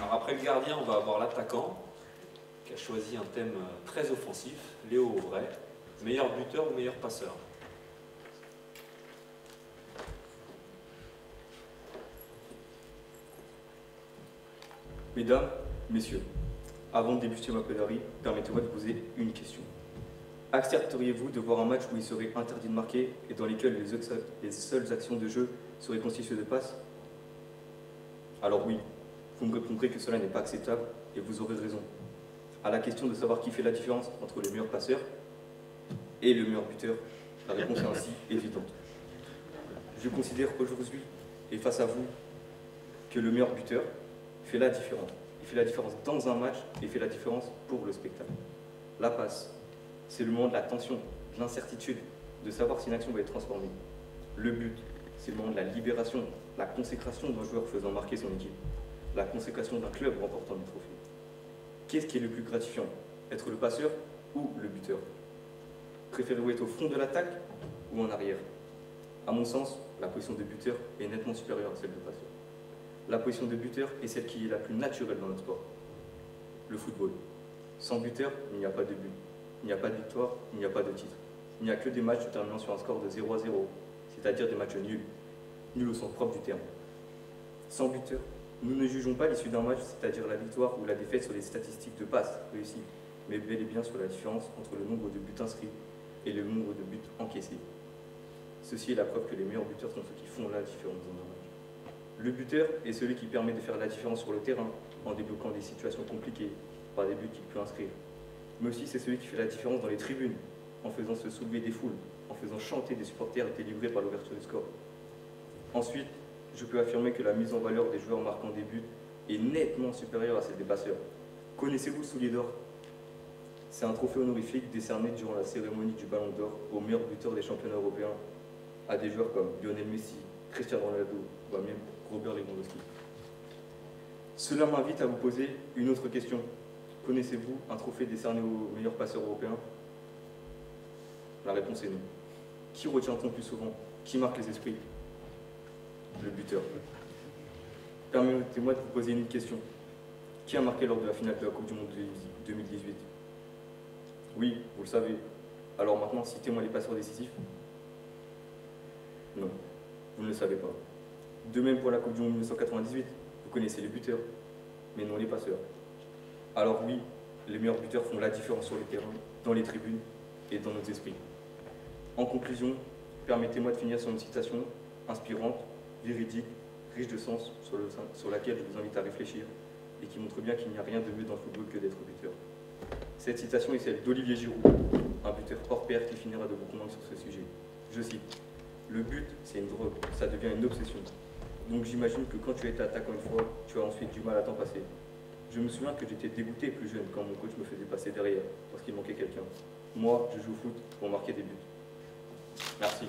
Alors après le gardien, on va avoir l'attaquant qui a choisi un thème euh, très offensif, Léo Auvray, meilleur buteur ou meilleur passeur? Mesdames, Messieurs, avant de débuter ma plaidoirie, permettez-moi de poser une question. Accepteriez-vous de voir un match où il serait interdit de marquer et dans lesquels les, les seules actions de jeu seraient constituées de passes? Alors oui, vous me répondrez que cela n'est pas acceptable et vous aurez raison. À la question de savoir qui fait la différence entre le meilleur passeur et le meilleur buteur, la réponse est ainsi évidente. Je considère aujourd'hui et face à vous que le meilleur buteur fait la différence. Il fait la différence dans un match et fait la différence pour le spectacle. La passe, c'est le moment de la tension, de l'incertitude, de savoir si une action va être transformée. Le but, c'est le moment de la libération, la consécration d'un joueur faisant marquer son équipe, la consécration d'un club remportant le trophée. Qu'est-ce qui est le plus gratifiant Être le passeur ou le buteur? Préférez-vous être au fond de l'attaque ou en arrière? À mon sens, la position de buteur est nettement supérieure à celle de passeur. La position de buteur est celle qui est la plus naturelle dans notre sport. Le football. Sans buteur, il n'y a pas de but. Il n'y a pas de victoire, il n'y a pas de titre. Il n'y a que des matchs terminant sur un score de 0 à 0, c'est-à-dire des matchs nuls. Nuls au sens propre du terme. Sans buteur, nous ne jugeons pas l'issue d'un match, c'est-à-dire la victoire ou la défaite sur les statistiques de passes réussies, mais bel et bien sur la différence entre le nombre de buts inscrits et le nombre de buts encaissés. Ceci est la preuve que les meilleurs buteurs sont ceux qui font la différence dans un match. Le buteur est celui qui permet de faire la différence sur le terrain en débloquant des situations compliquées par des buts qu'il peut inscrire. Mais aussi c'est celui qui fait la différence dans les tribunes en faisant se soulever des foules, en faisant chanter des supporters délivrés par l'ouverture du score. Ensuite, je peux affirmer que la mise en valeur des joueurs marquant des buts est nettement supérieure à celle des passeurs. Connaissez-vous le soulier d'or? C'est un trophée honorifique décerné durant la cérémonie du Ballon d'Or aux meilleurs buteurs des championnats européens, à des joueurs comme Lionel Messi, Cristiano Ronaldo, ou même Robert Lewandowski. Cela m'invite à vous poser une autre question. Connaissez-vous un trophée décerné aux meilleurs passeurs européens? La réponse est non. Qui retient-on plus souvent Qui marque les esprits? Le buteur. Permettez-moi de vous poser une question. Qui a marqué lors de la finale de la Coupe du Monde 2018 Oui, vous le savez. Alors maintenant, citez-moi les passeurs décisifs. Non, vous ne le savez pas. De même pour la Coupe du Monde 1998, vous connaissez les buteurs, mais non les passeurs. Alors oui, les meilleurs buteurs font la différence sur le terrain, dans les tribunes et dans nos esprits. En conclusion, permettez-moi de finir sur une citation inspirante, véridique, riche de sens, sur, laquelle je vous invite à réfléchir et qui montre bien qu'il n'y a rien de mieux dans le football que d'être buteur. Cette citation est celle d'Olivier Giroud, un buteur hors pair qui finira de vous convaincre sur ce sujet. Je cite Le but, c'est une drogue, ça devient une obsession. Donc j'imagine que quand tu as été attaquant une fois, tu as ensuite du mal à t'en passer. Je me souviens que j'étais dégoûté plus jeune quand mon coach me faisait passer derrière parce qu'il manquait quelqu'un. Moi, je joue au foot pour marquer des buts. Merci.